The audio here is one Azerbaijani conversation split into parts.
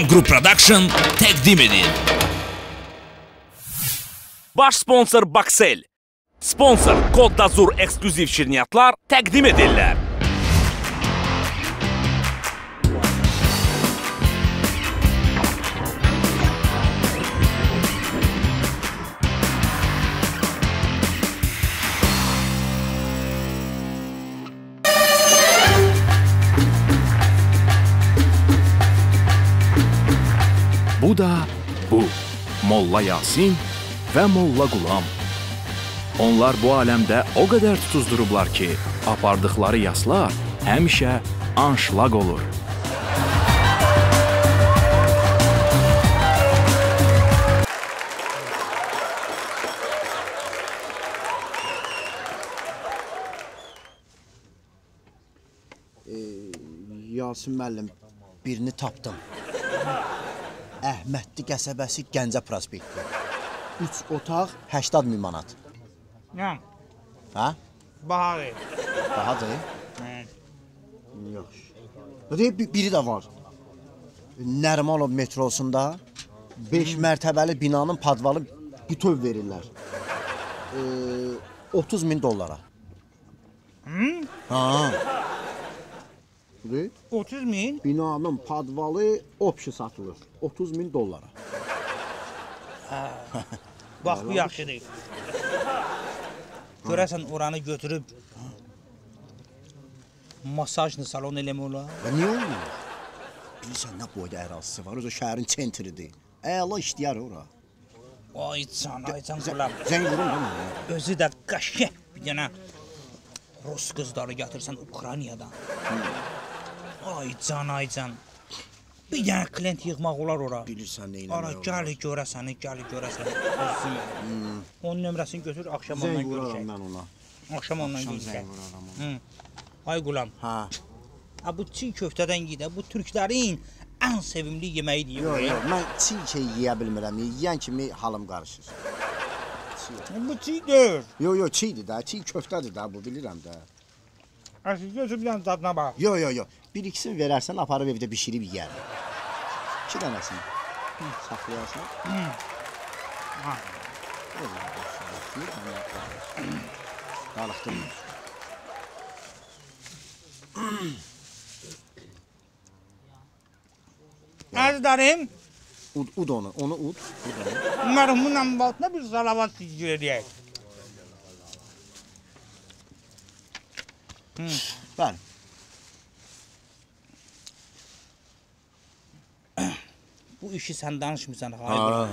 M Group Production təqdim edir. Baş sponsor Baxel. Sponsor Kod Dazur ekskluziv şirniyyatlar təqdim edirlər. Bu da bu. Molla Yasin və Molla Qulam. Onlar bu aləmdə o qədər tutuzdurublar ki, apardıqları yaslar həmişə anşlaq olur. Yasin müəllim, birini tapdım. Əhmədli qəsəbəsi Gəncə prospekti. 3 otaq 80 min manat. Nə? Hə? Bahadır. Bahadır? Hə. Yaxşı. Bir- biri də var. Nərimanov metrosunda 5 mərtəbəli binanın padvalı bütöv verirlər. Ee, 30 min dollara. Hı? Ha. Deyir? 30 min? Binanın padvalı opşi satılır. 30 min dollara. Bax bu yaxşıdır. Görəsən oranı götürüb masajlı salon eləmək olar. Və niyə olmur? Bilirsən nə boyda ərazisi var? O da şəhərin sentridir. Əla işləyər ora. Ay can, ay can qulam. Zəng vurum da. Özü də qəşəng bir dənə Rus qızları gətirsən Ukraynadan. Ay can, ay can. Bir dənə klient yığmaq olar ora. Bilirsən nə Ara eləmək gəl görəsən, gəl görəsən. Özüm. Onun nömrəsini götür, axşam ondan görüşək. mən ona. Axşam ondan görüşək. Hı. Ay qulam, Ha. ha bu çiğ köftədən gedə, bu türklərin ən sevimli yeməyi deyir. Yox, yox, mən çiğ şey yeyə bilmirəm. Yeyən kimi halım qarışır. Bu çiğdir. Yox, yox, çiğdir də, çiğ köftədir də, bu bilirəm də. Əsl gözü bir dənə dadına bax. Yox, yox, yox. Bir ikisini verərsən, aparıb evdə bişirib yeyərəm. İki dənəsini. Saxlayarsan. Ha. Qalxdım. Əzizlərim, Ud, ud onu, onu ud. mərhumun əmbatına bir salavat zikr edək. Bəli. Bu işi sən danışmısan, hayır.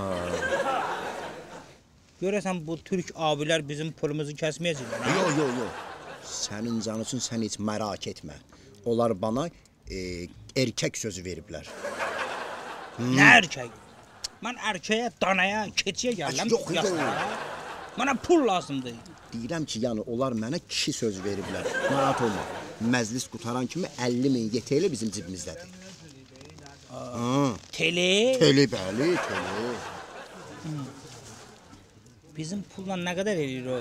Görəsən bu türk abilər bizim pulumuzu kəsməyəcəklər. ha? Yox, yox, yox. Sənin canın üçün sən heç mərak etmə. Onlar bana e, erkək sözü veriblər. Nə erkək? Mən erkəyə, danaya, keçiyə gəlirəm. Yox, yox. Mənə pul lazımdır. Deyirəm ki, yəni onlar mənə kişi söz veriblər. Narahat olma. Məclis qutaran kimi 50 min YTL bizim cibimizdədir. Tele Teli bəli, teli. bizim pulla nə qədər eləyir o?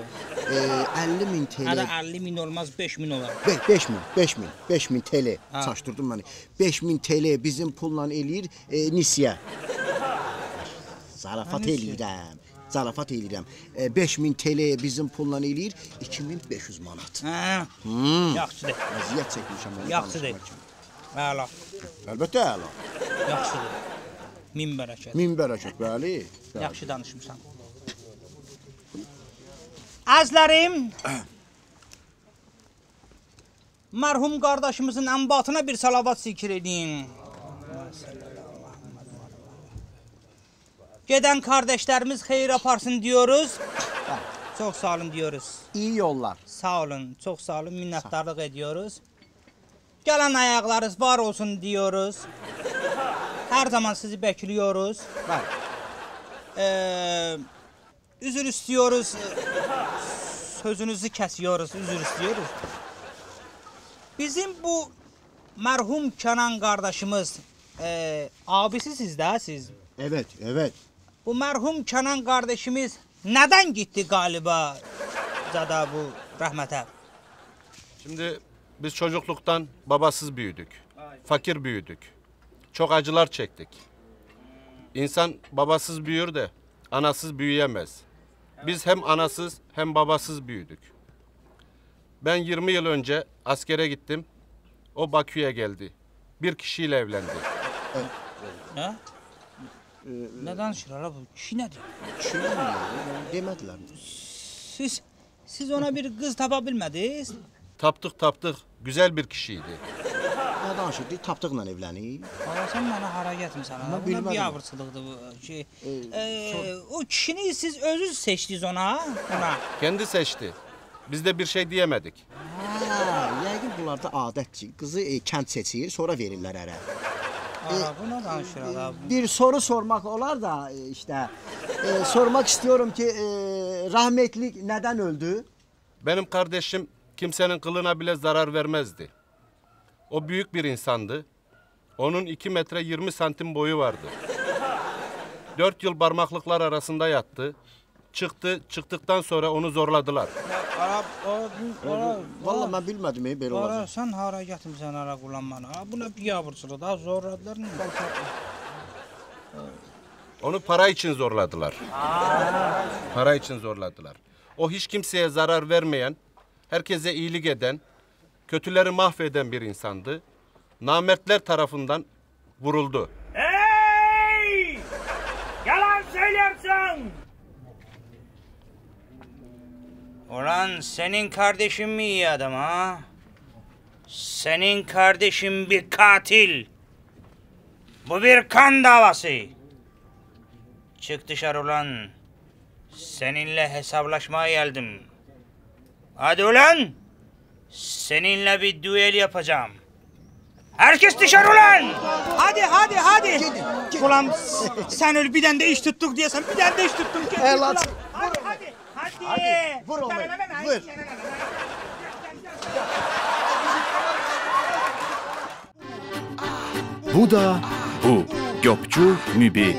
E, 50 min Hədə TL. 50 min olmaz, 5 min olar. 5 min, 5 min, 5 min TL. Ha. Çaşdırdın məni. 5 min TL bizim pulla eləyir e, nisiyə. Zarafat Ha, eləyirəm. Zarafat eləyirəm. E, 5000 TL bizim pulla eləyir 2500 manat. Hə. Hmm. Yaxşıdır. Əziyyət çəkmişəm onu. Yaxşıdır. Əla. Əlbəttə əla. Yaxşıdır. Min bərəkət. Min bərəkət, bəli. bəli. Yaxşı danışmısan. Əzlərim. Mərhum qardaşımızın ənbatına bir salavat zikr edin. Gedən kardeşlərimiz xeyir aparsın diyoruz. Çox sağ olun diyoruz. İyi yollar. Sağ olun, çox sağ olun, minnətdarlıq ediyoruz. Gələn ayaqlarınız var olsun diyoruz. Hər zaman sizi bekliyoruz. Bəli. Ee, üzür istiyoruz. Sözünüzü kesiyoruz, üzür istiyoruz. Bizim bu merhum Kenan kardeşimiz e, abisisiz de siz. Evet, evet. Bu merhum Kenan kardeşimiz neden gitti galiba Zada bu rahmete? Şimdi biz çocukluktan babasız büyüdük. Fakir büyüdük. Çok acılar çektik. insan babasız büyür de anasız büyüyemez. Biz hem anasız hem babasız büyüdük. Ben 20 yıl önce askere gittim. O Bakü'ye geldi. Bir kişiyle evlendi. Hə? Nə danışır ala bu? Kişi nədir? Kim demədilər. Siz siz ona bir qız tapa bilmədiniz? Taptık taptık. Güzel bir kişiydi. Nə danışır? Tapdıqla evlənib. Ala sən mənə hara gətirmisən? Bu nə bilmədim. biabırçılıqdır bu şey. Ee, o kişini siz özünüz seçdiniz ona, ona. Kendi seçti. Biz de bir şey diyemedik. Ha, yəqin bunlarda adətdir. Qızı e, kənd seçir, sonra verirlər ərə. Ala bu nə danışır ala? Bir soru sormak olar da e, işte e, sormak istiyorum ki e, rahmetlik neden öldü? Benim kardeşim kimsenin kılına bile zarar vermezdi. O büyük bir insandı. Onun 2 metre 20 santim boyu vardı. 4 yıl parmaklıklar arasında yattı. Çıktı, çıktıktan sonra onu zorladılar. Ala, o, ala, Vallahi ben bilmedim e, böyle Ara, olacak. sən hara gətirmisən ara qullanmanı? Ha, bu nə biabırçılıqdır? Ha, zorladılar nə? Onu para için zorladılar. Para için zorladılar. O hiç kimseye zarar vermeyen, herkese iyilik eden, kötüleri mahveden bir insandı. Namertler tarafından vuruldu. Hey! Yalan söylersin! Ulan senin kardeşin mi iyi adam ha? Senin kardeşin bir katil. Bu bir kan davası. Çık dışarı ulan. Seninle hesaplaşmaya geldim. Hadi ulan. Seninle bir düel yapacağım. Herkes dışarı ulan! Hadi hadi hadi. Ulan sen öyle bir tane de iş tuttuk diyorsan bir tane de iş ulan. olsun. Hadi hadi. Hadi. Hadi, vur onu, vur. Bu da bu. Gökçü Mübi.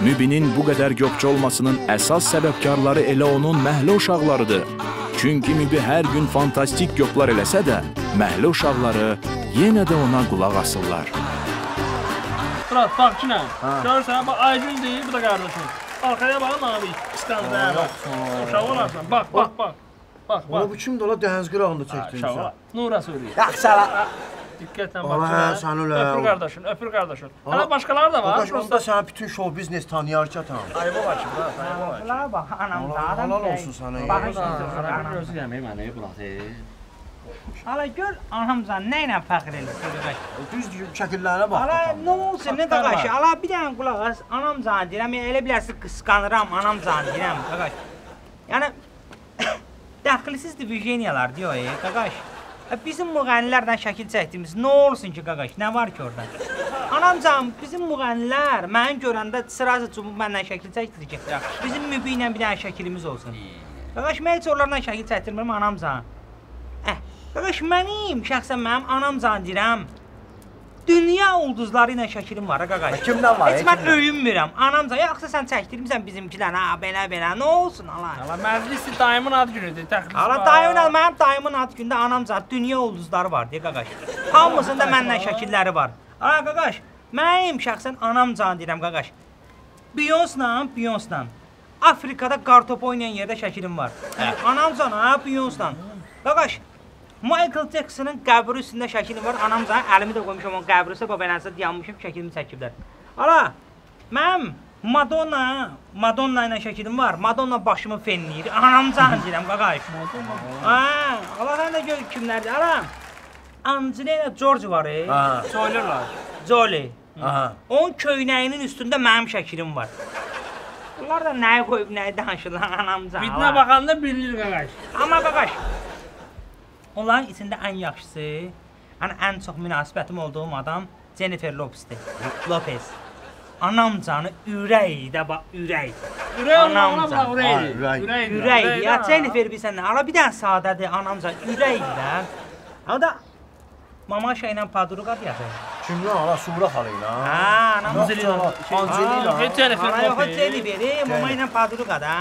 Mübinin bu qədər gökçü olmasının əsas səbəbkarları elə onun məhlə uşaqlarıdır. Çünki Mübi hər gün fantastik göklar eləsə də, məhlə uşaqları yenə də ona qulaq asırlar. Fırat bak ki ne? Görürsen bak Aygün değil bu da kardeşim. Arkaya bakın abi. İskandar bak. Uşağı olarsan bak bak bak. Bak bak. bu kimdir ola dəniz qırağında olar. Nura. Yaxşala. Diqqətlə Ala, bak. hə, sən öyle. Öpür kardeşin, öpür kardeşin. Ala. Hala başkaları da var. Qardaş, onda sənə bütün show biznes tanıyar ki, atam. Ayıba var şimdi. ha, Ayıba var. Ulan bak anam da adam. Halal olsun sənə. Anam. Gözü yemeği mənə Fırat. Hala gör anamcan nə ilə fəxr edir. Düz şəkillərinə bax. Ala nə olsun nə qaqaş. Ala bir dənə qulaq as. Anamcan deyirəm. Elə bilərsiz qısqanıram anamcan deyirəm qaqaş. Yəni dəxilsiz diviziyoniyalar diyor ey qaqaş. Ya Bizim müğənnilərdən şəkil çəkdiyimiz nə olsun ki qaqaş? Nə var ki orada? Anamcan bizim müğənnilər məni görəndə sırası cumub məndən şəkil çəkdirir ki, bizim mübi ilə bir dənə şəklimiz olsun. Qaqaş mən heç onlardan şəkil çəkdirmirəm anamcan. Eh, qaqaş mənim şəxsən mənim anamcan deyirəm. Dünya ulduzları ilə şəkilim var ha qaqaş. Kimdən var, Heç mən öyünmürəm. Anamcan, yoxsa sən çəkdirmisən bizimkilərə, ha belə belə. Nə olsun ala? Hala məclisi dayımın ad günüdür. Təxlis Ala dayımın mənim dayımın ad gündə anamcan dünya ulduzları var deyə qaqaş. Hamısında məndən şəkilləri var. Ala qaqaş, mənim şəxsən anamcan deyirəm qaqaş. Beyoncé-la, Beyoncé-la. Afrikada qartop oynayan yerdə şəkilim var. Yəni, anamcan, ha, Beyoncé-la. Qaqaş, Michael Jackson'ın qəbri üstündə şəkilim var. Anamcan əlimi də qoymuşam onun qəbri üstə, babeləsə dayanmışam, şəklimi çəkiblər. Ala, mənim Madonna, Madonna ilə şəkilim var. Madonna başımı fenləyir. Anamcan deyirəm qaqaş. Ha, ala sən də gör kimlərdir. Ala, Angelina George var. Ha, Söylərlər. Jolie. aha. Onun köynəyinin üstündə mənim şəklim var. Bunlar da nəyə qoyub, nəyə danışırlar anamcan. Birinə ala. baxanda bilinir qaqaş. Amma qaqaş. Onların içində ən yaxşısı, yəni ən çox münasibətim olduğum adam Jennifer Lopezdir. Lopez. Anamcanı ürəyi də bax, ürək. Ürək Anam ona can. bax ürək. Ürək. Ürək. Ya Jennifer bilsən nə? Ala bir dənə sadədir, anamcan ürəkdir də. O da Mama şeylə padruqa deyəsən. Kimdən ala Sura xalı ilə? Ha, anam. Angelina. Angelina. Heç Jennifer Ana yox, Lopez. Jennifer, mama ilə padruqa da.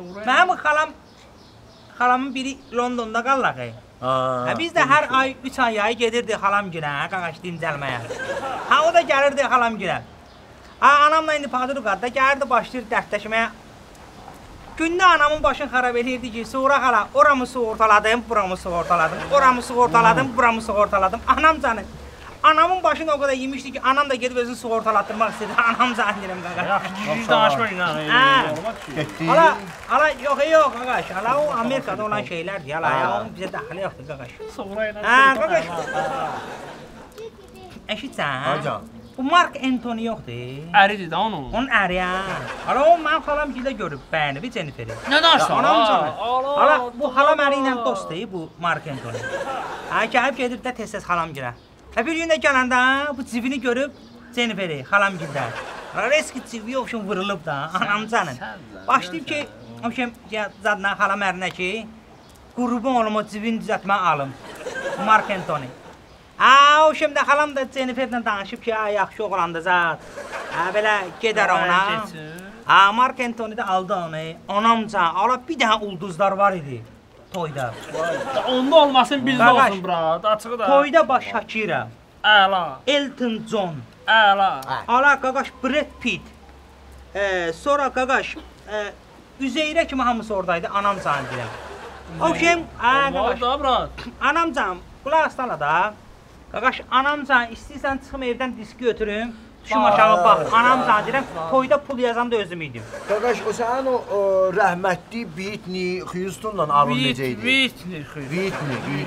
Mənim xalam xalamın biri Londonda. Ha. Hə biz də hər ay 3 ay ayı gedirdi xalam gilə, qaqaş dincəlməyə. Ha o da gəlirdi xalam gilə. Ha, anamla indi padruqada gəldi başlayır dərdləşməyə. Gündə anamın başını xarab eləyirdi ki, sonra xala oramı sığortaladım, buramı sığortaladım, oramı sığortaladım, buramı sığortaladım. Anam canı. Anamın başını o qədər yemişdi ki, anam da gedib özünü sığortalatdırmaq istədi. Anam canı deyirəm qaqa. Yaxşı, düz danışmayın ha. Ha. Getdi. Hala, hala yox, yox qaqaş. Hala o Amerikada olan şeylərdir. Hala ya, onun bizə dəxli yoxdur qaqaş. Sonra ilə. Ha, qaqaş. Eşitsən? Hacan. Bu Mark Anthony yoxdur. Əridir də onun. Onun əri ha. Hala o mənim xalam gilə görüb bəyənib Jenniferi. Nə danışsan? Anam canı. Allah. Hala bu halam əri ilə dostdur bu Mark Anthony. Ha gəlib gedib də tez-tez xalam gilə. Və bir gün də gələndə bu cibini görüb Jenniferi xalam gildə. Hala riski cibi yoxşun vurulub da anam canım. Başlayıb ki, o şey zadına xalam ərinə ki, qurban olum o cibini düzəltmə alım. Mark Anthony. Ha, o şimdi xalam da Jenniferlə danışıb ki, ay yaxşı oğlandı zat. Ha, belə gedər ona. Ha, Mark Anthony də aldı onu. Anamca, ala bir dənə ulduzlar var idi toyda. Onda olmasın bizdə Qaqaş. olsun brat. Açığı da. Toyda baş Shakira, Əla. Elton John, Əla. ala qaqaş Brad Pitt. E, sonra qaqaş e, Üzeyre kimi hamısı oradaydı, anamca deyirəm. O Var qaqaş. da brat. Anamcan, qulaq asdala da. Qaqaş, anamcan, istəyirsən çıxım evdən diski götürüm. Düşüm aşağı bax. Anamcan deyirəm, toyda pul yazan da özüm idim. Qaqaş, o sənin o, rəhmətli Whitney Houston'la arın necə idi? Vitni. Whitney, Whitney.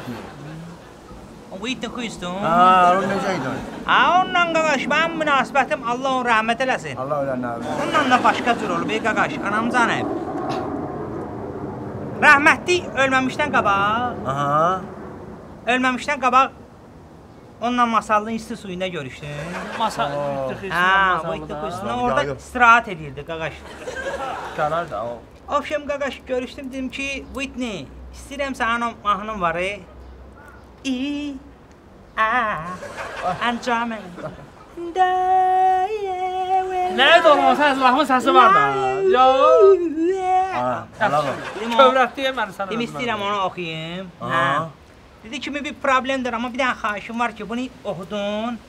Whitney Houston. Ha, arın necə idi? Ha, onunla qaqaş, mənim münasibətim Allah onu rəhmət eləsin. Allah ölənlər. Onunla da başqa cür olub, ey qaqaş, anamcan hep. Rəhmətli ölməmişdən qabaq, Aha. ölməmişdən qabaq onunla masallı isti suyunda görüşdüm. Masa. Ha, Whitney Houston orada Yok. istirahət edirdi qaqaş. Karar da o. Akşam qaqaş görüşdüm dedim ki, Whitney, istəyirəm sənin mahnın var. e. İ a Ancamen. Nerede olmasa Əsrahın səsi var da. Yo. Ha, helal olsun. Kövrət deyəməni sən. Dedim istəyirəm onu oxuyum. Aha. Dedi kimi bir problemdir amma bir dənə xahişim var ki, bunu oxudun.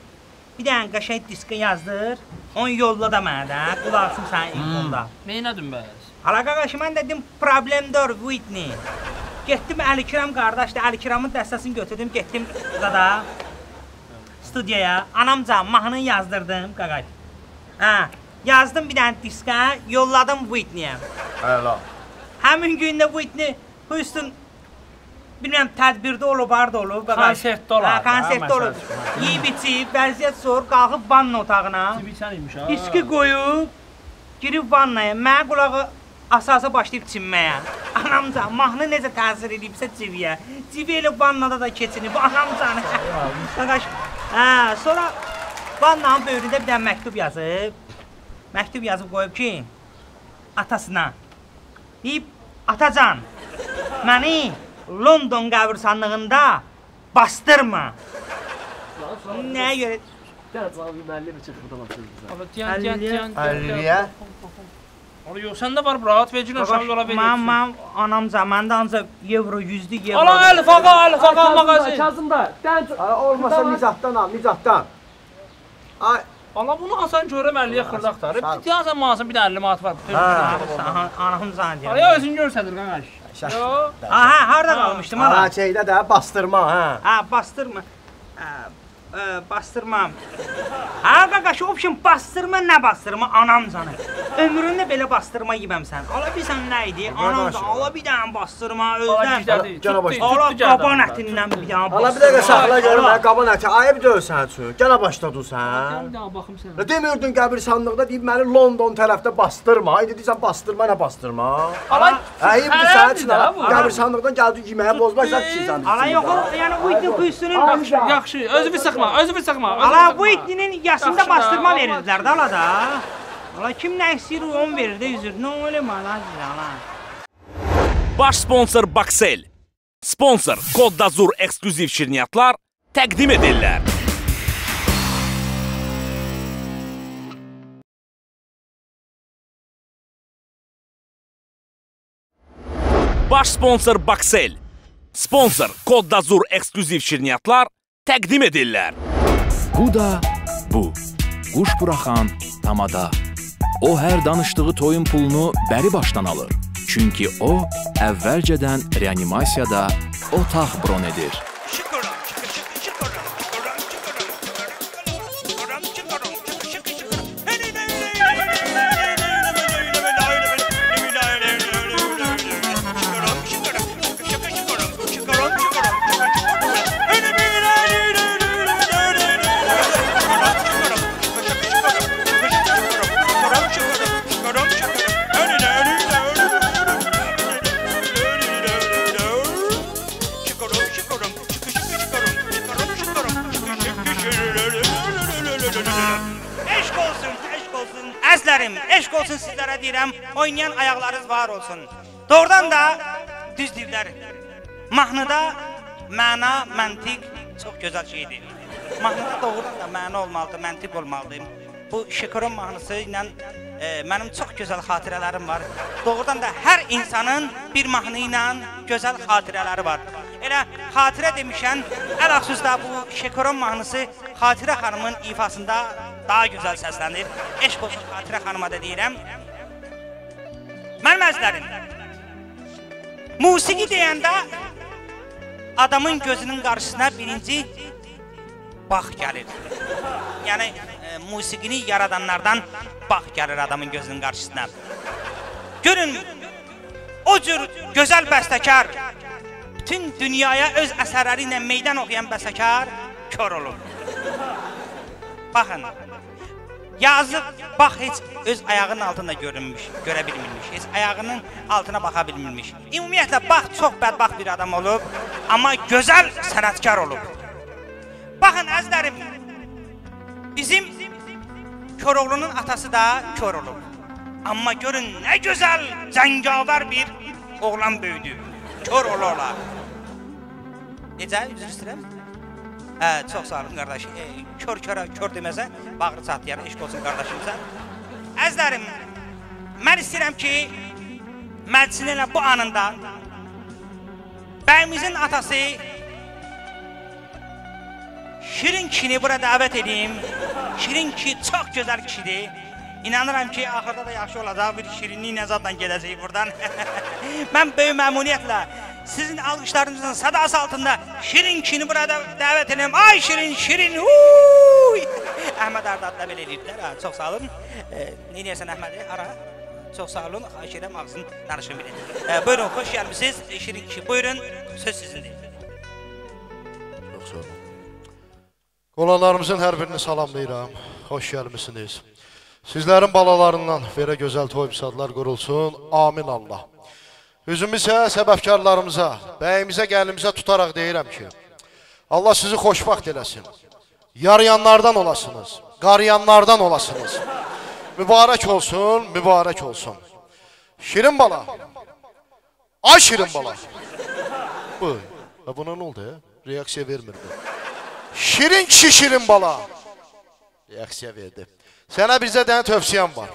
Bir dənə qəşəng diskə yazdır. Onu yolla da mənə də. Qulaqsın sənin ilk Neynədin bəs? Hala qaqaş mən dedim problemdir Whitney. Getdim Əlikiram qardaş da Əlikiramın dəstəsini götürdüm, getdim zada studiyaya. Anamca mahnını yazdırdım qaqaş. Hə, yazdım bir dənə diskə, yolladım Whitney-yə. Helal. Həmin gündə Whitney Houston bilməm tədbirdə olub, harda olub. Konsertdə olar Hə, konsertdə olub. Yeyib içib, vəziyyət zor, qalxıb vanna otağına. Sən imiş ha. Diski qoyub, girib vannaya, mənə qulağı asasa başlayıb çinməyə. Anamca, mahnı necə təsir edibsə civiyə. Civi elə vannada da keçinib, anamca. Qaqaş, hə, sonra vannanın böyründə bir dənə məktub yazıb. Məktub yazıb qoyub ki, atasına. Deyib, atacan, məni London qəbirstanlığında bastırma. Nəyə görə? Diyan, diyan, diyan. Əlliyə. Ola yox, səndə var brat, vecin uşaq ola bilir. Mən, mən anam zamanında ancaq euro, yüzlük euro. Ala əlif ağa, əlif ağa mağazin. Ha, olmasa Nizatdan al, Nizatdan. Ay, Ala bunu asan görəm 50-yə xırda axtarıb. Sağ ol. Bir deyəsən mağazın bir dənə 50 manat var. Ha. Anam zan deyir. Ala özün görsədir qaqaş. Şaş. Yo. Aha, harda qalmışdım Ana ala? şeydə də bastırma, hə. Ha, bastırma. Ha, e, bastırmam. Ha, qaqaş, option bastırma, nə bastırma? Anam canı. Ömründə belə bastırma yeməmsən. Ala bilsən nə idi? Anam canı, ala bir dənə bastırma özdən. Cana baş- Ala qaban ətindən bir dənə bastırma. Ala bir dəqiqə saxla görüm, hə, qaban əti ayıb deyil sənin üçün. Gələ başladın sən. Gəl baxım sənə. Nə demirdin qəbirstanlıqda deyib məni London tərəfdə bastırma. Ay deyirsən bastırma nə bastırma? Ala Ayıbdır sənin üçün. Qəbirstanlıqdan gəldin yeməyə bozmaysan kişisən. ala yox, yəni Houston'un Yaxşı, yaxşı. Özünü sıxma, özünü sıxma. özünü Ala sıxma. Whitney'nin yaşında bastırma ala verirdilər də ala da. Ala kim nə istəyir onu verir də üzür. Nə öyle mana ala. Baş sponsor Baxel. Sponsor Kod Dazur ekskluziv şirniyyatlar təqdim edirlər. Baş sponsor Baxel. Sponsor Kod Dazur ekskluziv şirniyyatlar təqdim edirlər. Bu da bu. Quş buraxan tamada. O hər danışdığı toyun pulunu bəri başdan alır. Çünki o əvvəlcədən reanimasiyada otaq bron edir. Əzlərim, eşq olsun sizlərə deyirəm. Oynayan ayaqlarınız var olsun. Doğrudan da düz deyirlər. Mahnıda məna, məntiq çox gözəl şeydir. Mahnıda doğrudan da məna olmalıdır, məntiq olmalıdır. Bu Şekeron mahnısı ilə e, mənim çox gözəl xatirələrim var. Doğrudan da hər insanın bir mahnı ilə gözəl xatirələri var. Elə xatirə demişən, ələxüsus da bu Şekeron mahnısı Xatirə xanımın ifasında daha gözəl səslənir. Eşq olsun Xatirə xanıma da deyirəm. Mənim əzlərim. Musiqi deyəndə adamın gözünün qarşısına birinci bax gəlir. Yəni e, musiqini yaradanlardan bax gəlir adamın gözünün qarşısına. Görün o cür gözəl bəstəkar bütün dünyaya öz əsərləri ilə meydan oxuyan bəstəkar kör olur. Baxın. Yazıq bax heç öz ayağının altında görünmüş, görə bilmirmiş. Heç ayağının altına baxa bilmirmiş. Ümumiyyətlə bax çox bədbaxt bir adam olub, amma gözəl sənətkar olub. Baxın əzlərim. Bizim Koroğlunun atası da kör olub. Amma görün nə gözəl cəngavər bir oğlan böyüdü. Kör ola ola. Necə üzr istəyirəm? Hə, çox sağ olun qardaş. E, kör körə kör deməsə, bağrı çatlayar, eşq olsun qardaşımıza. Əzlərim, mən istəyirəm ki, məclisin elə bu anında bəyimizin atası Şirin kişini bura dəvət edeyim. Şirin kişi çox gözəl kişidir. İnanıram ki, axırda da yaxşı olacaq, bir şirinlik nəzadla gedəcək buradan. mən böyük məmnuniyyətlə sizin alqışlarınızın sadası altında Şirin kişini bura da dəvət edirəm. Ay Şirin, Şirin. Uy! Əhməd Ardad da belə eləyirlər. Ha, çox sağ olun. E, nə deyirsən Əhməd? Ara. Çox sağ olun. Xahiş edirəm ağzını danışın bilin. E, buyurun, xoş gəlmisiniz. Şirin kişi, buyurun. Söz sizindir. Çox sağ olun. Qonaqlarımızın hər birini salamlayıram. Xoş gəlmisiniz. Sizlərin balalarından verə gözəl toy müsadlar qurulsun. Amin Allah. Üzümü isə səbəbkarlarımıza, bəyimizə, gəlinimizə tutaraq deyirəm ki, Allah sizi xoşbaxt eləsin. Yarayanlardan olasınız, qarayanlardan olasınız. Mübarək olsun, mübarək olsun. Şirin bala. Ay şirin bala. Bu, və buna nə oldu ya? Reaksiya vermir bu. Şirin kişi şirin bala. Reaksiya verdi. Sənə bizə dənə tövsiyəm var.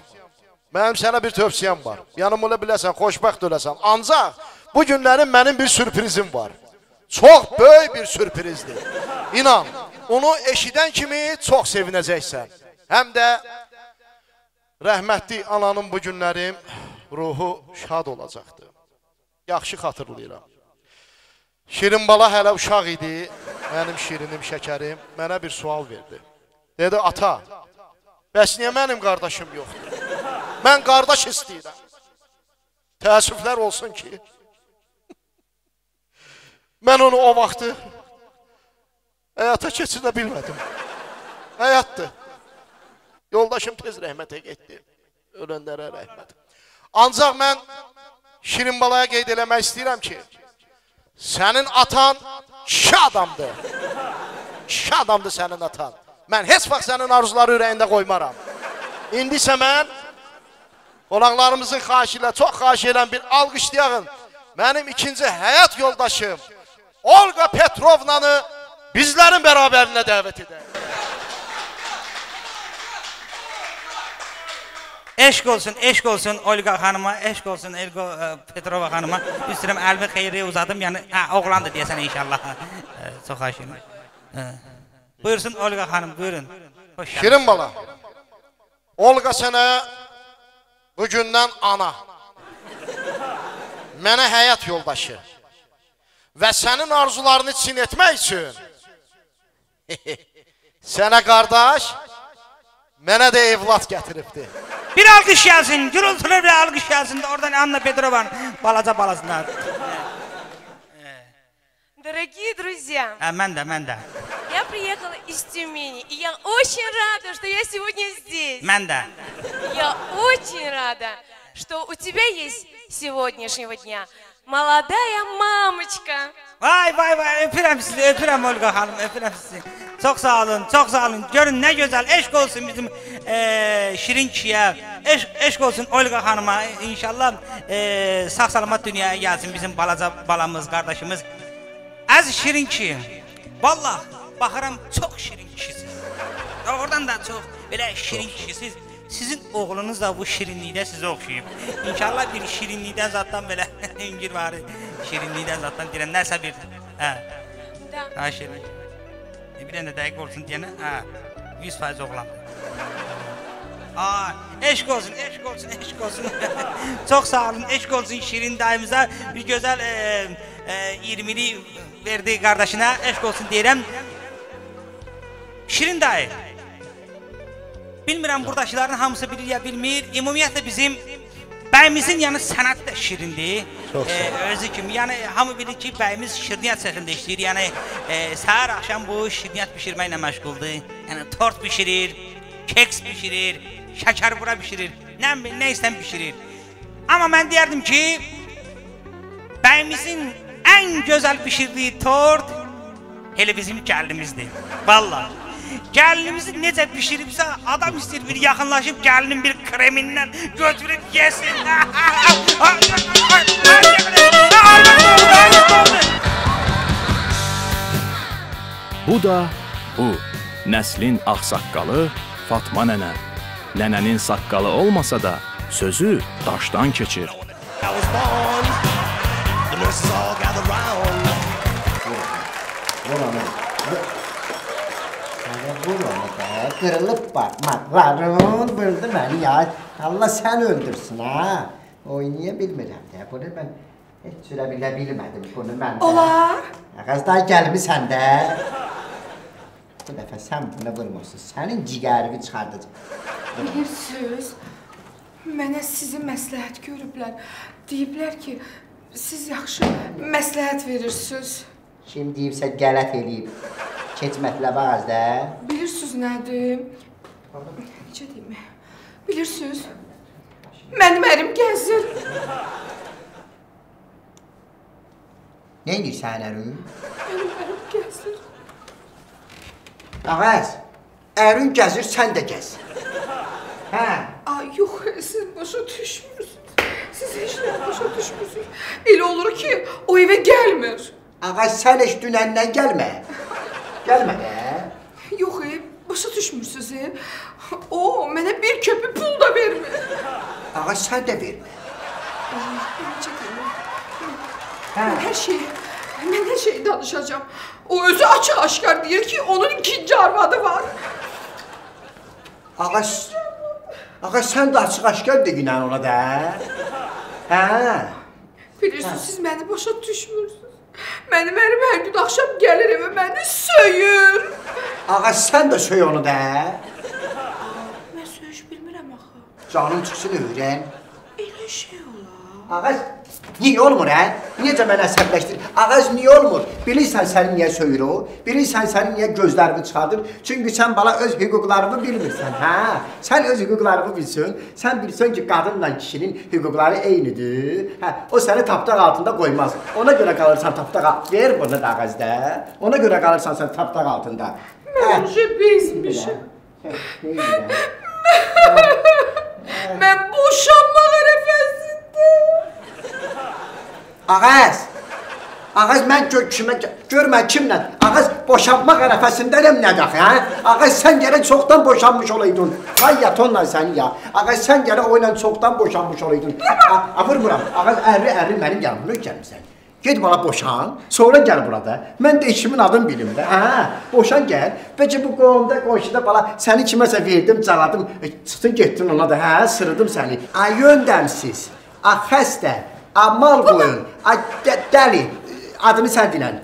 Mənim sənə bir tövsiyəm var. Yanım ola biləsən, xoşbəxt öləsən. Ancaq bu günlərin mənim bir sürprizim var. Çox böyük bir sürprizdir. İnan, onu eşidən kimi çox sevinəcəksən. Həm də rəhmətli ananın bu günlərim ruhu şad olacaqdır. Yaxşı xatırlayıram. Şirin bala hələ uşaq idi. Mənim şirinim, şəkərim mənə bir sual verdi. Dedi, ata, bəs niyə mənim qardaşım yoxdur? Mən qardaş istəyirəm. Təəssüflər olsun ki, mən onu o vaxtı həyata keçirə bilmədim. Həyatdır. Yoldaşım tez rəhmətə getdi. Ölənlərə rəhmət. Ancaq mən Şirin balaya qeyd eləmək istəyirəm ki, sənin atan kişi adamdır. Kişi adamdır sənin atan. Mən heç vaxt sənin arzuları ürəyində qoymaram. İndi isə mən qonaqlarımızın xahiş ilə, çox xahiş edən bir alqışlayağın mənim ikinci həyat yoldaşım Olga Petrovnanı bizlərin bərabərinə dəvət edək. Eşq olsun, eşq olsun Olga xanıma, eşq olsun Elgo e, Petrova xanıma. Üstürəm əlimi xeyri uzadım. Yəni hə, oğlandır deyəsən inşallah. E, Çox xahiş edirəm. E, Buyursun Olga xanım, buyurun. Gəldiniz. Şirin bala. Olqa sənə bugündən ana, mənə həyat yoldaşı və sənin arzularını çin etmək üçün sənə qardaş, mənə də evlat gətiribdi. Bir alqış gəlsin, gürültülü bir alqış gəlsin. Oradan Anna Petrovanın balaca balasından. Дорогие друзья, mən də. я приехала из Тюмени, и я очень рада, что я сегодня здесь. Də. Я очень рада, что у тебя есть сегодняшнего дня молодая мамочка. Vay vay vay öpürəm sizi, öpürəm Olga xanım, öpürəm sizi. Çox sağ olun, çox sağ olun. Görün nə gözəl, eşq olsun bizim e, şirin kişiyə. Eşq, eşq olsun Olga xanıma. İnşallah e, sağ salamat dünyaya gəlsin bizim balaca balamız, qardaşımız. Əziz şirin kişi. Vallah baxıram çox şirin kişisiz. Oradan da çox belə şirin kişisiz. Sizin oğlunuz da bu şirinlikdə sizə oxşayıb. İnşallah bir şirinlikdən zatdan belə hüngür var. Şirinlikdən zatdan deyirəm nəsə bir. Hə. Ha şirin. E, bir dənə dəqiq olsun deyənə. Hə. 100% oğlan. Aa, eşq olsun, eşq olsun, eşq olsun. Çox sağ olun, eşq olsun Şirin dayımıza. Bir gözəl e, e, 20'li verdi qardaşına. Eşq olsun deyirəm. Şirin dayı. Bilmirəm buradakıların hamısı bilir ya bilmir. Ümumiyyətlə bizim bəyimizin yəni sənət də şirindir. Çox sağ ol. Ee, özü kimi. Yəni hamı bilir ki, bəyimiz şirniyyat sexində işləyir. Yəni e, səhər axşam bu şirniyyat bişirməklə məşğuldur. Yəni tort bişirir, keks bişirir, şəkər bura bişirir. Nə nə istən bişirir. Amma mən deyərdim ki, bəyimizin ən gözəl bişirdiyi tort elə bizim gəlinimizdir. Vallahi. Gəlinimizi necə bişiribsə, adam istəyir bir yaxınlaşıb gəlinin bir kremindən götürüb yesin. Bu da bu. Nəslin ağsaqqalı Fatma nənə. Nənənin saqqalı olmasa da sözü daşdan keçir. Buranı. Buranı da kırılıp bakmakların vurdu beni ya. Allah sen öldürsün ha. Oynaya bilmirəm də. Bunu mən heç cürə bilə bilmədim bunu mən. də. Olar. Ağızdan gəlmisən də. Bu dəfə sən bunu vurmuyorsun. Sənin cigərini çıxardacaq. Bilirsiniz, mənə sizi məsləhət görüblər. Deyiblər ki, siz yaxşı məsləhət verirsiniz. Kim deyibsə qələt eləyib. Keç mətləbə az da. Bilirsiniz nədir? Necə deyim? Bilirsiniz? Mənim ərim gəzir. Nə edirsən ərin? Mənim ərim gəzir. Ağaz, ərin gəzir, sən də gəz. Hə, Ay yox, siz başa düşmürsünüz. Siz heç nə başa düşmürsünüz. Elə olur ki, o evə gəlmir. ağaz sən heç dünəndən gəlmə. Gəlmə də. Yox, e, başa düşmürsünüz. E? O mənə bir köpü pul da vermir. Ağaz sən də vermə. Hə. Hər şeyi, mən hər şeyi danışacağam. O özü açıq aşkar deyir ki, onun ikinci arvadı var. Ağaz, ağaz sən də açıq-aşkar deyinən ona da. Hə. Bilirsiniz, siz məni başa düşmürsünüz. Mənim ərim hər gün axşam gəlir evə məni söyür. Ağaz sən də söy onu da. Mən söyüş bilmirəm axı. Canın çıxsın öyrən. Elə şey olar. Ağaz, niyə olmur hə? Necə məni əsəbləşdir? Ağaz niyə olmur? Bilirsən səni niyə söyür o? Bilirsən səni niyə gözlərini çıxardır? Çünki sən bala öz hüquqlarını bilmirsən, hə? Sən öz hüquqlarını bilsən, sən bilsən ki, qadınla kişinin hüquqları eynidir. Hə, o səni tapdaq altında qoymaz. Ona görə qalırsan tapdaq altında. Ver bunu da ağazda. Ona görə qalırsan sən tapdaq altında. Mən uje bezmişəm. Mən Mən boşanmaq ərəfəsindəyim. Ağaz! Ağaz mən gör kimə gör mən kimlə? Ağaz boşanmaq ərəfəsindəyəm nə dəxi, hə? Ağaz sən gərək çoxdan boşanmış olaydın. Ay yatonla sən ya. Ağaz sən gərək o ilə çoxdan boşanmış olaydın. A, a vurmuram. Ağaz əri əri mənim yanıma gəlmisən. Get bala boşan, sonra gəl burada. Mən də işimin adını bilim də. Hə, boşan gəl. Bəlkə bu qonda, qonşuda bala səni kiməsə verdim, caladım. E, Çıxdın getdin ona da. Hə, sırıdım səni. Ay yöndəmsiz. A xəstə. A mal qoyun. Dəli. Adını sən dilən.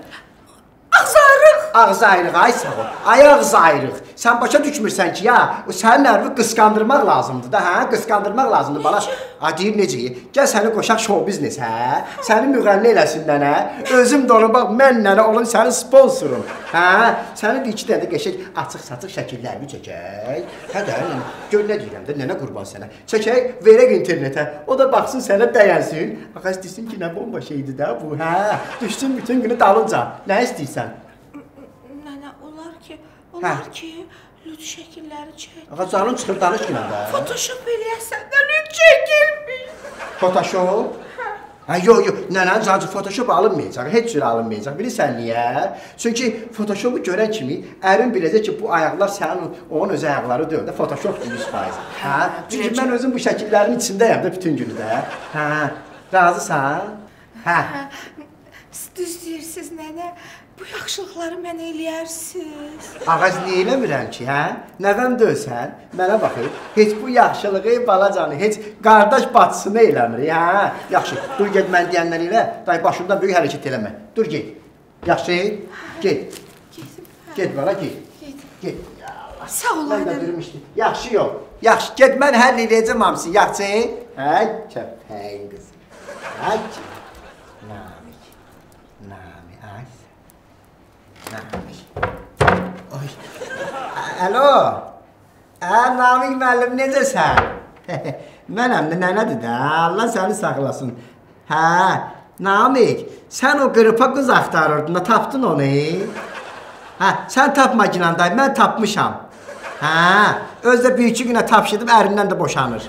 Ağzarıq. Ağız ayrıq, ay sağ ol. Ay ağız ayrıq. Sən başa düşmürsən ki, ya, o sənin nərvi qısqandırmaq lazımdır da, hə? Qısqandırmaq lazımdır bala. A deyir necə? Gəl səni qoşaq show biznes, hə? Səni müğənni eləsinlər, hə? Özüm də onu bax, mən nənə olum sənin sponsorum. Hə? Səni bir iki dənə də qəşəng açıq-saçıq şəkillərini çəkək. Hə də, nənə, gör nə deyirəm də, nənə qurban sənə. Çəkək, verək internetə. O da baxsın sənə bəyənsin. Ağac desin ki, nə bomba şeydir də bu, hə? Düşsün bütün günü dalınca. Nə istəyirsən? Olar ki, olar ki, lüt şəkilləri çək. Ağa canın çıxır danış yenə də. Photoshop eləyəsən də lüt çəkilmiş. Photoshop? Ha yox yox, nənənin canı Photoshop alınmayacaq, heç cür alınmayacaq. Bilirsən niyə? Çünki Photoshopu görən kimi ərin biləcək ki, bu ayaqlar sənin onun öz ayaqları deyil də, Photoshop 100%. Hə? Çünki mən özüm bu şəkillərin içindəyəm də bütün günü də. Hə? Razısan? Hə. Siz düz deyirsiniz nənə. Bu yaxşılıqları mənə eləyərsiz. Ağac niyə eləmirəm ki, hə? Nəvəm döysən? Mənə baxır. Heç bu yaxşılığı balacanı, heç qardaş bacısını eləmir, hə? Yaxşı, dur get mən deyənləri elə. Day başımdan böyük hərəkət eləmə. Dur get. Yaxşı? Get. Gedim. Get bala get. Get. Get. Sağ ol Mən də durmuşdum. Yaxşı yox. Yaxşı, get mən həll eləyəcəm hamısı. Yaxşı? Hə, kəpəyin qız. Hə. ki. Namik. Ay. Alo. Hə, Namik müəllim necəsən? Mənəm də nənədir də. Allah səni saxlasın. Hə, Namik, sən o qırpa qız axtarırdın, tapdın onu? Hə, sən tapma ginanday, mən tapmışam. Hə, öz də bir iki günə tapşırdım, ərindən də boşanır.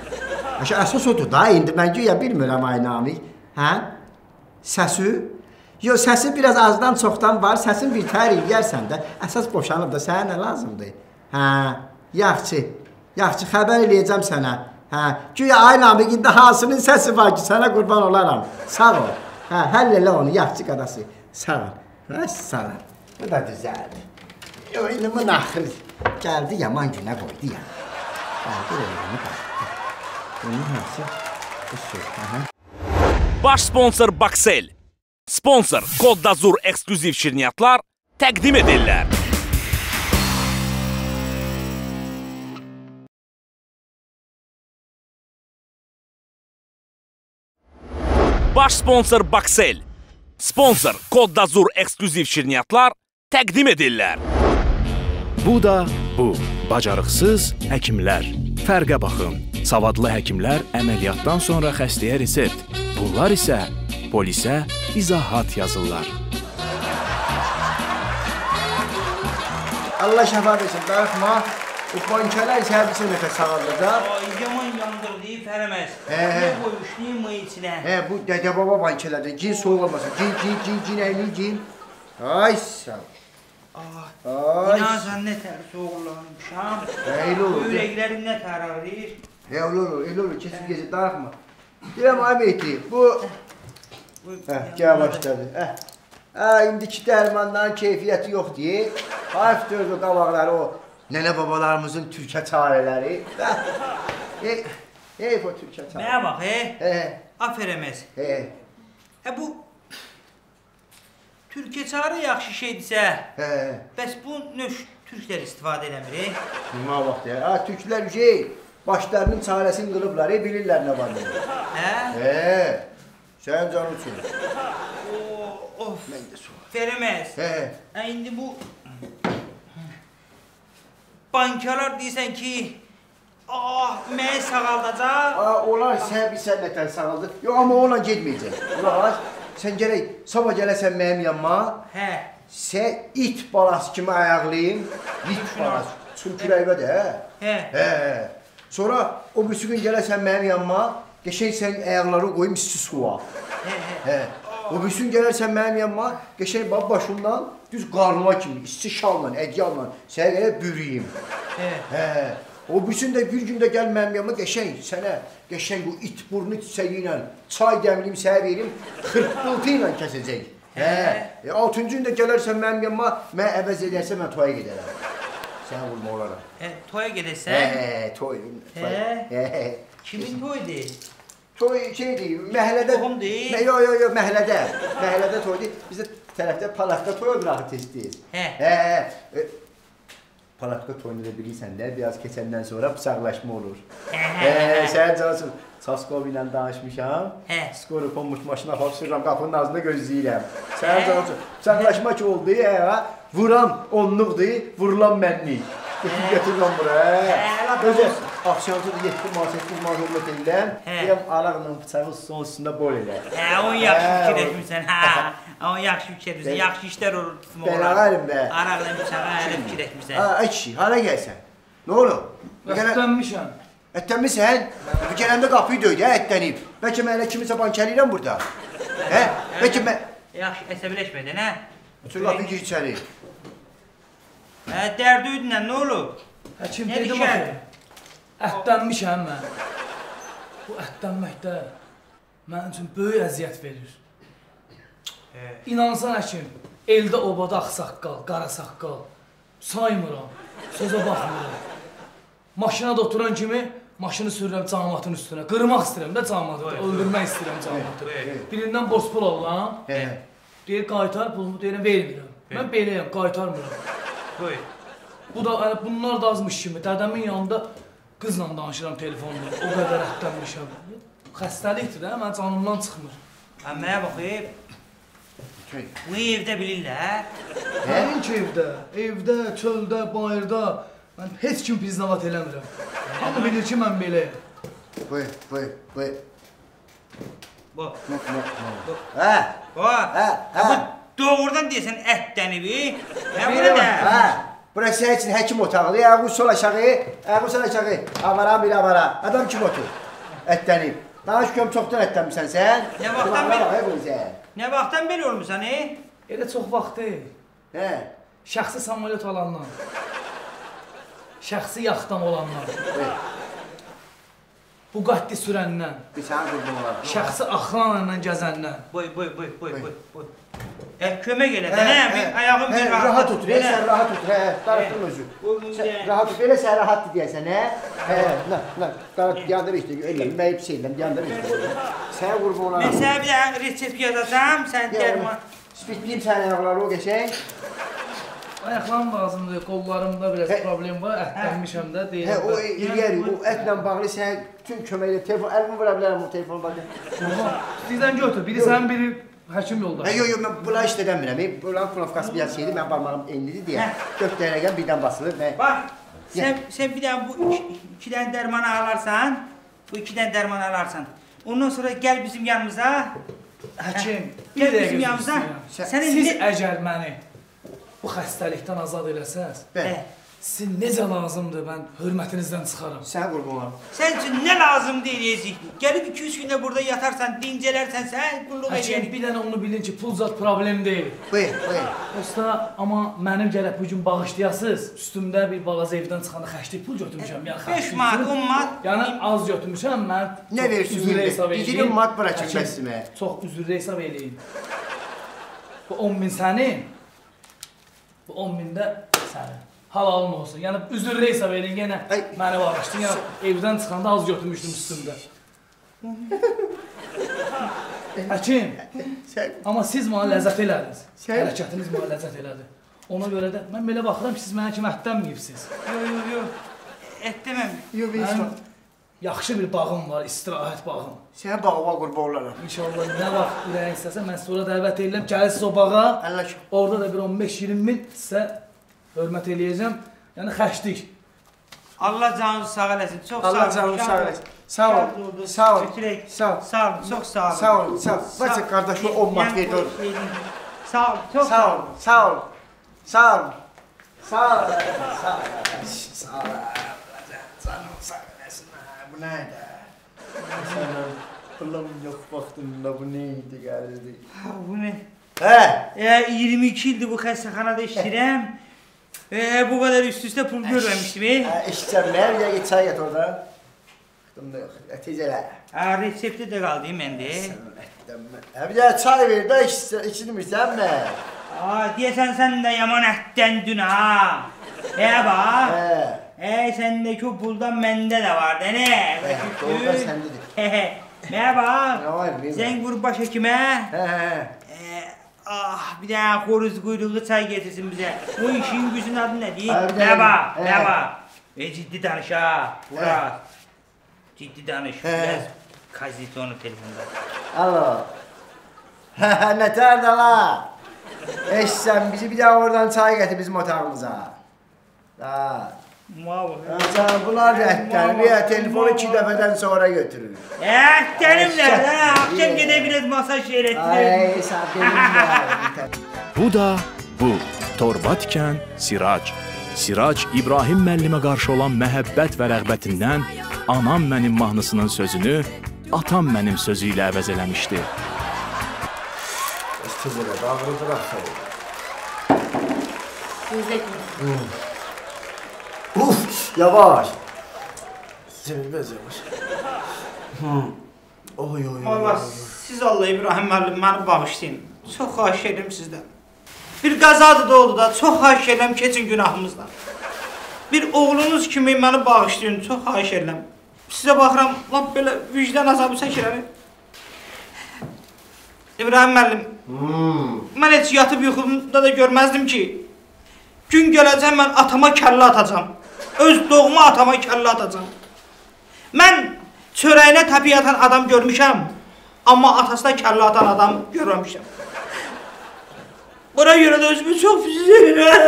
Aşı əsas odur da, indi mən güya bilmirəm ay Namik. Hə? Səsi? Yox, səsi biraz azdan çoxdan var, səsin bir təhər eləyərsən də, əsas boşanıb da, sənə nə lazımdır? Hə, yaxşı, yaxşı, xəbər eləyəcəm sənə. Hə, güya ay Namik, indi hansının səsi var ki, sənə qurban olaram. Sağ ol. Hə, həll elə onu, yaxşı qadası. Sağ ol. Hə, sağ ol. Bu da düzəldi. Oyunumun axırı. Gəldi yaman günə qoydu ya. Qaldı oyunu qaldı. Bunun hansı? Bu. Aha. Baş sponsor Baksel. Sponsor Kod Dazur ekskluziv şirniyyatlar təqdim edirlər. Baş sponsor Baksel. Sponsor Kod Dazur ekskluziv şirniyyatlar təqdim edirlər. Bu da bu. Bacarıqsız həkimlər. Fərqə baxın. Savadlı həkimlər əməliyyatdan sonra xəstəyə resept. Bunlar isə polisə izahat yazırlar. Allah şəfa versin, darıxma. Bu bankalar səhərbisə nəfəs sağaldır da. Ay, yaman yandırdı, fərəməz. He, he. Ne qoymuşdun mı içinə? He, bu dədə baba bankalardan cin soğuk olmasın. Cin, cin, cin, cin, cin, cin. Ay sağ ol. Ay. İnan sən nə tərs oğlanmışam. Elə olur. Ürəklərim nə tərərir. He, olur, olur, elə olur. Kesin gezi darıxma. Deyəm ay Mehdi, bu... Hə, gəl başladı. Hə. Hə, indiki dərmanların keyfiyyəti yoxdur. Harf dördü qabaqları o nənə babalarımızın türkə çarələri. Hə. Ey, ey bu türkə çarə. Mənə bax, he. He, Afərəməz. he, Hə bu Türkiyə çarı yaxşı şeydirsə, he. bəs bu növ türklər istifadə eləmir, he? Bax ya. Ha, türklər şey, başlarının çarəsini qılıblar, ey, bilirlər nə var. Hə? He. Sən canın üçün. Of. Mən də sual. Fərəməz. He. Hə indi bu bankalar deyirsən ki, ah, məni sağaldacaq. Ha, onlar sən bir sən nətən sağaldı. Yox, amma onunla getməyəcək. Ulan, sən gərək sabah gələsən mənim yanıma. Hə. Sən it balası kimi ayaqlayım. İt balası. Çümkürəyvə də, hə? Hə. Hə. Sonra o birisi gün gələrsən mənim yanıma. Qəşəng sən ayaqları qoyum isti suya. Hə, hə. Hə. O birisi gün gələrsən mənim yanıma. Qəşəng bax başımdan düz qarnıma kimi isti şalla, ədyalla sənə görə bürüyüm. Hə. Hə. O birsin də bir gündə gəl mənim yanıma qəşəng sənə qəşəng bu it burnu çiçəyi ilə çay dəmliyim sənə verim, xırpıltı ilə kəsəcək. Hə. E, altıncı gündə gələrsən mənim yanıma, mən əvəz edərsə mən toya gedərəm. Sən vurma olaram. E, toya gedəsən? Hə, toy. toy. Hə? Hə. Kimin toyudur? Toy şeydir, məhəllədə. Qohumdur? Mə- Yo yo yo, məhəllədə. Məhəllədə toydur. Bizdə tərəfdə palaqda toy axı tez-tez. Hə. Hə. E, Palaqda toyunu da bilirsən də, biraz keçəndən sonra bıçaqlaşma olur. Hə, sən cansın. Çaskov ilə danışmışam. Hə. Skoru pommuş maşına sürürəm, qapının ağzında gözləyirəm. Sən cansın. Bıçaqlaşma ki oldu, hə. Vuran onluqdur, vurulan mənlik. Götür götürürəm bura. Hə, Özə olsun. Axşamda da 7 manat, 8 manat olmaq edirəm. Hə. Deyəm alaqla bıçağı son üstündə bol elə. Hə, onu yaxşı Hə, fikir o- etmirsən. Hə. Onu yaxşı fikir etmirsən. Bə- Yaxşı işlər olur tutma Mən olar. ağarım bə. Araqla bıçağı hələ fikir etmirsən. Ha, ay kişi, hara gəlsən? Nə olub? Bu gənə- Bəxtlənmişəm. Ətlənmisən? Bu gələndə qapıyı döydü, hə, ətlənib. Bəlkə mənə kimisə bankəliyirəm burada. Hə? Bəlkə mən... Yaxşı, əsəbləşmədin, hə? Otur qapıyı gir içəri. Hə, dərdüydünlə nə olub? Həkim Nə dedim dişər? axı. Ətlənmişəm mən. Bu ətlənməkdə mənim üçün böyük əziyyət verir. İnansan həkim, eldə obada ağsaqqal, qara saqqal saymıram, sözə baxmıram. Maşına da oturan kimi maşını sürürəm cəmaatın üstünə. Qırmaq istəyirəm də cəmaatı, öldürmək istəyirəm cəmaatı. Birindən borc pul alıram. Hə. Deyir qaytar pulumu, deyirəm vermirəm. Mən beləyəm, qaytarmıram. Bu da bunlar da azmış kimi. Dədəmin yanında qızla danışıram telefonda. O qədər əhdənmişəm. Xəstəlikdir də, mən canımdan çıxmır. Hə, mənə baxıb. Bu evdə bilirlər. Nəinki evdə, evdə, çöldə, bayırda mən heç kim piznavat eləmirəm. Hamı bilir ki, mən beləyəm. Buyur, buyur, buyur. Bu. Nə, nə, nə? Hə, Bu. hə, Bu hə. doğrudan deyəsən ətdənib. Hə, bu Bilirəm, nə? Hə. Burası sənin üçün həkim otağı. Ayağı sol aşağı, ayağı sol aşağı. Avara bir avara. Adam kim otur? Ətlənib. Danış görüm çoxdan ətlənmisən sən. Nə vaxtdan sən. Nə vaxtdan belə olmusan, e? Elə çox vaxt deyil. Hə. Şəxsi samolyot alandan. Şəxsi yaxtam olandan. Buyur. Bugatti sürəndən. Bir sənə qurban olar. Şəxsi axlanla gəzəndən. Boy, boy, boy, boy, boy, boy. E, kömək elə də, nə? Bir ayağım hə, bir rahat otur, Belə. sən rahat otur, hə, darıxdırma özü. Rahat otur, belə sən rahatdır deyəsən, hə? Hə, nə, nə, yandır işte, elə, hep şeyləm, yandır işte. Sən qurban Mən sənə bir dənə resept yazacağam, sən dərman. Spitliyim sən ayaqları o qəşəng. Ayaqlarım lazımdır, qollarımda biraz Hə. problem var, əhdənmişəm də Hə, deyirəm. o eləyər, o ətlə bağlı sən bütün köməklə telefon, əlimi vura bilərəm o telefonu baxın. Sizdən götür, biri sənin, biri həkim yoldaşı. Hə, yo, yo, mən buna işlə eləmirəm. e, Bunların knovkası biraz şeydir, mən barmağım enlidir deyə. Dörd dənə gəl birdən basılır. Mən Bax, sən, sən bir dənə bu iki, iki dənə dərmanı alarsan, bu iki dənə dərmanı alarsan. Ondan sonra gəl bizim yanımıza. Həkim, Gəl bir dəqiqə bizim yanımıza. Sən Siz indi əgər məni bu xəstəlikdən azad eləsəz, Bəli. Hə. sizin necə lazımdır, mən hörmətinizdən çıxaram. Sən qurban olaram. Sən üçün nə lazım deyəcək? Gəlib 2-3 gündə burada yatarsan, dincələrsən, sən qulluq Həkim, edəcək. bir dənə onu bilin ki, pul zat problem deyil. Buyur, buyur. Usta, amma mənim gərək bu gün bağışlayasınız. Üstümdə bir balaca evdən çıxanda xərclik pul götürmüşəm. Yəni 5 xərclik manat, pul- 10 manat. Yəni az götürmüşəm. Mən Nə çox versin üzrlə hesab indi? eləyim. 20 manat bura Həkim, çəkməzsin mə. Çox üzrlə hesab eləyim. Bu 10 min sənin. Bu 10 min də sənin. Halalın olsun. Yəni üzrlə hesab eləyin yenə Ay. məni bağışlayın. Yəni evdən çıxanda az götürmüşdüm üstümdə. Həkim, amma siz mənə ləzzət elədiniz. Hərəkətiniz mənə ləzzət elədi. Ona görə də mən belə baxıram ki, siz mənə kimi əhdənməyibsiniz. Yo, yo, yo. Et deməm. yo bir Mənim yaxşı bir bağım var, istirahət bağım. Sən bağıma qurban olaram. İnşallah nə vaxt ürəyin istəsə mən sonra dəvət edirəm, gələsiz o bağa. Allah şükür. Orada da bir 15-20 min sizə hörmət eləyəcəm. Yəni xərclik. Allah canınızı sağ eləsin. Çox sağ Allah olun. canını şad sağ eləsin. Sağ ol, sağ ol, sağ ol. Sağ olun, çox sağ olun. Sağ ol, sağ ol. Bacı qardaşı 10 manat verdi. Sağ ol, çox Sağ ol, sağ ol. Sağ ol. Sağ ol. Sağ ol. Sağ ol. Canım sağ olasın. ha, Bu neydi? Sana pulum yok vaxtımda bu neydi gəldi? Ha, Bu nə? Hə, E, 22 ildir bu xəstəxanada işləyirəm. Ee, bu kadar üst üste pul görmemiştim. he. Ha, işlənməyər, ya git çay get orada. Xıdım da yox, tezələ. Ha, resepti de kaldı bende. Ha, bir də çay ver də içilmirsən mi? Aa, diyesen sen de yaman etten ha. He bak. Hə. He sendeki o puldan bende de var de ne? He, doğru da sendedir. He Ne bak. Ne var, bilmem. Sen vur başhekime. Hə, hə. Ee, ah bir daha koruz kuyruğu çay getirsin bize. Bu işin gücün adı ne değil? Abi, Ne bak, he. ne bak. E ciddi danış ha. Murat. Ciddi danış. He. Biraz kazitonu telefonda. Alo. Hə, hə, nətər də la? Eşsən bizi bir daha oradan çay gətir bizim otağımıza. Ha. Hə, bunlar rəhbər, bir telefonu iki dəfədən sonra götürür. Eh. Eşek. ha, Akşam İyi. gide biraz masaj seyrettirelim. Ay, sən benimlə. Bu da bu. Torba tikən Sirac. Sirac İbrahim müəllimə qarşı olan məhəbbət və rəğbətindən anam mənim mahnısının sözünü atam mənim sözü ilə əvəz eləmişdi. Tızıra, dağırıdır axı. Uf, yavaş. Sürmez yavaş. Hı. Oy oy oy. Allah siz Allah İbrahim müəllim məni bağışlayın. Çox xahiş edirəm sizdən. Bir qəzadır da oldu da, çox xahiş edirəm keçin günahımızdan. Bir oğlunuz kimi məni bağışlayın, çox xahiş edirəm. Sizə baxıram, lap belə vicdan azabı çəkirəm. İbrahim müəllim, mən heç yatıb yuxumda da görməzdim ki, gün gələcək mən atama kəllə atacam. Öz doğma atama kəllə atacam. Mən çörəyinə təpiy atan adam görmüşəm, amma atasına kəllə atan adam görməmişəm. Buna görə də özümü çox edirəm.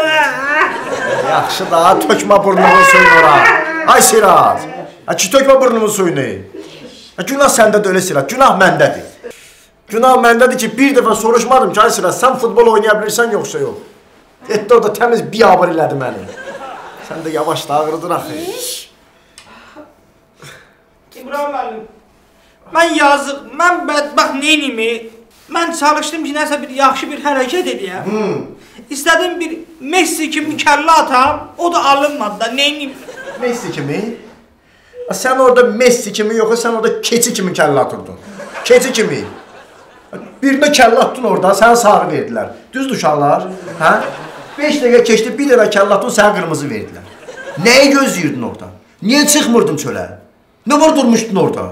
Yaxşı da tökmə burnumun suyunu ora. Ay Siraz. Ki tökmə burnumun suyunu. Günah səndə də elə Siraz. Günah məndədir. Günah məndədir ki, bir dəfə soruşmadım ki, ay Siraz, sən futbol oynaya bilirsən yoxsa yox. Etdi orada təmiz biabır elədi məni. Sən də yavaş dağırıdın axı. İbrahim müəllim, mən yazıq, mən bədbəxt neynimi? Mən çalışdım ki, nəsə bir yaxşı bir hərəkət edəyəm. İstədim bir Messi kimi kəllə atam, o da alınmadı da, neyniyim? Messi kimi? Sən orada Messi kimi yoxsa sən orada keçi kimi kəllə atırdın? Keçi kimi. Birinə kəllə atdın orada, sənə sarı verdilər. Düzdür uşaqlar? Hə? 5 dəqiqə keçdi, 1 lira kəllə atdın, sənə qırmızı verdilər. Nəyi gözləyirdin orada? Niyə çıxmırdın çölə? Nə var durmuşdun orada?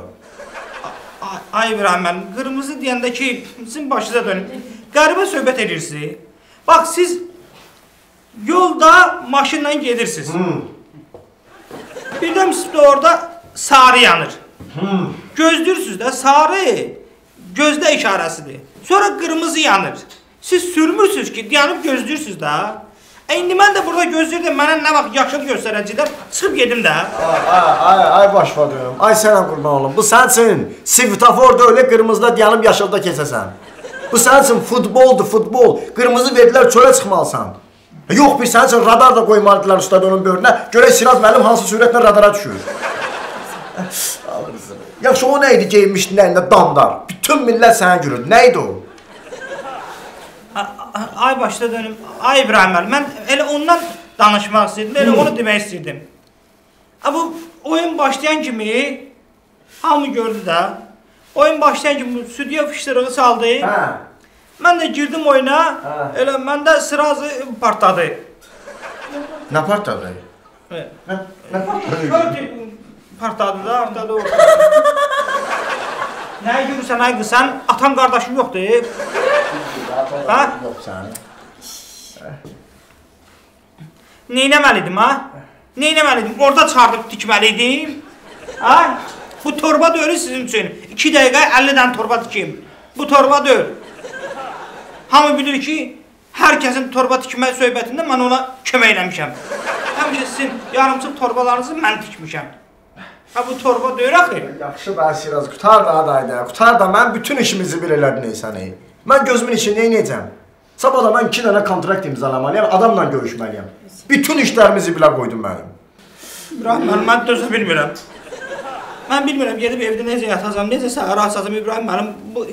Ay, ay İbrahim müəllim, qırmızı deyəndə ki, sizin başınıza dönüb. Qəribə söhbət edirsiniz. Bax siz yolda maşınla gedirsiniz. Birdən siz də orada sarı yanır. Gözləyirsiniz də sarı gözdə işarəsidir. Sonra qırmızı yanır. Siz sürmürsünüz ki, dayanıb gözləyirsiniz də. E, indi mən də burada gözləyirdim, mənə nə vaxt yaşıl göstərəcəklər, çıxıb gedim də. Ay, ay, ay, ay başladım. Ay sənə qurban olum. Bu sənsin. Svetoforda öyle qırmızıda dayanıb yaşılda keçəsən. Bu sənsin futboldur, futbol. Qırmızı verdilər, çölə çıxmalısan. E, Yox, bir sənsin radar da qoymalıdılar stadionun böyrünə. Görək Siraz müəllim hansı sürətlə radara düşür. Alırsın. Yaxşı o nə idi geyinmişdin əlində dandar. Bütün millət sənə gülürdü. Nə idi o? Ay başda dönüm. Ay İbrahim müəllim, mən elə ondan danışmaq istəyirdim, elə onu demək istəyirdim. Bu oyun başlayan kimi hamı gördü də. Oyun başlayan kimi stüdyo fışdırığı çaldı. Hə. Mən də girdim oyuna. Hə. Elə məndə sırazı partladı. Nə partladı? Nə, nə partladı? Partladı da, partladı o. Nə görürsən ay qız, sən atan qardaşın yoxdur. Ha? Yox sənin. Neynəməliydim ha? Neynəməliydim? Orada çıxardıb tikməliydim. Ha? Bu torba döyür sizin üçün. 2 dəqiqə 50 dənə torba tikim. Bu torba döyür. Hamı bilir ki, hər kəsin torba tikmə söhbətində mən ona kömək eləmişəm. Həmişə sizin yarımçıq torbalarınızı mən tikmişəm. Ha bu torba döyür axı. Yaxşı ben Siraz, qutar da adayda. Qutar da mən bütün işimizi bir elədin səni. Mən gözümün içində neynəyəcəm? Sabah da mən 2 dənə kontrakt imzalamalıyam, adamla görüşməliyəm. Bütün işlərimizi bilə qoydum mənim. İbrahim müəllim, mən dözə bilmirəm. Mən bilmirəm, gedib evdə necə yatacam, necə səhərə açacam İbrahim müəllim. Bu,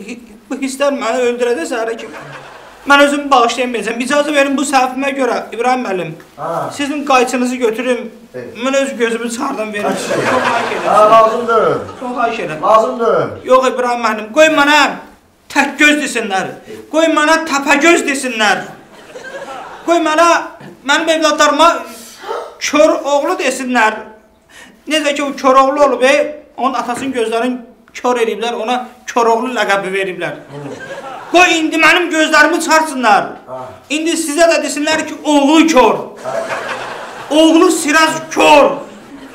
bu hisslər məni öldürəcək səhərə kimi. Mən özümü bağışlayamayacağam. İcazə verin bu səhvimə görə İbrahim müəllim. Sizin qayçınızı götürüm. Evet. Mən öz gözümü çıxardan verim. Şey? Çox xahiş edirəm. lazımdır. Çox xahiş edirəm. Lazımdır. Yox İbrahim müəllim, qoy mənə tək göz desinlər. Qoy mənə təpə göz desinlər. Qoy mənə mənim evladlarıma kör oğlu desinlər. Necə ki o kör oğlu olub, e, onun atasının gözlərini kör eləyiblər, ona kör oğlu ləqəbi veriblər. Qoy indi mənim gözlərimi çıxartsınlar. İndi sizə də desinlər ki, oğlu kör. Oğlu siraz kör.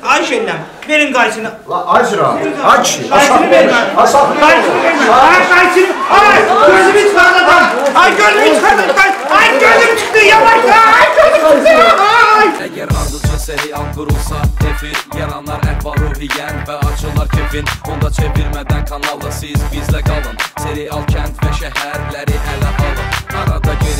Ayş edirəm, Verin gaysını. La aç ra. Aç. Gaysını verme. Asap. Gaysını. Ay gaysını. Ay gözümü çıkardı adam. Ay gözümü çıkardı. Ay gözüm çıktı yavaş. Ay gözüm çıktı. Əgər ardıcı seri an qurulsa Tefir, yaranar əhva ruhiyyən Və açılar kefin, onda çevirmədən kanalı Siz bizlə qalın, serial kənd və şəhərləri ələ alın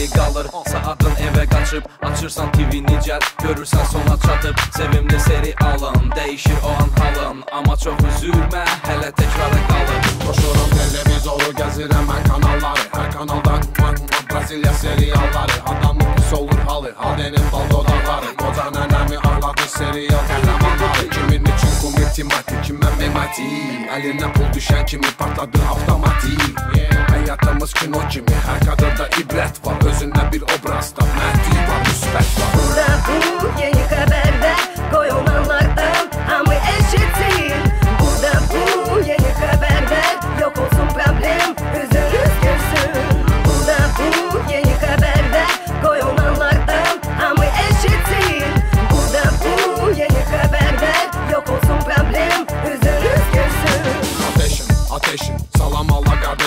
geri qalır saatın evə qaçıb Açırsan TV nicət görürsən sona çatıb Sevimli serialın dəyişir o an halın. Amma çox üzülmə hələ təkrara qalır Koşurum televizoru gəzirəm mən kanalları. Hər kanaldan Braziliya serialları. Adamın pis olur halı Hadenin bal dodaqları Qoca nənəmi ağladı serial qəhrəmanları Kimin üçün kumir timati Kimə memati Əlindən pul düşən kimi partladı avtomatik Həyatımız kino kimi Hər kadrda ibrət var Özündə bir obrazda Məhdi var, müsbət var Burada bu yeni haberler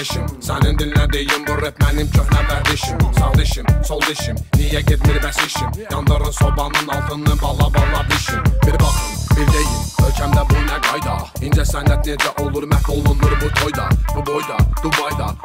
Qardeşim Sənin dinlədiyim bu rap mənim köhnə vərdişim Sağ dişim, sol dişim, niyə getmir bəs işim Yandırın sobanın altını bala bala bişim Bir baxın, bir deyin, ölkəmdə bu nə qayda İncə sənət necə olur, məhv olunur bu toyda. Bu boyda, Dubayda,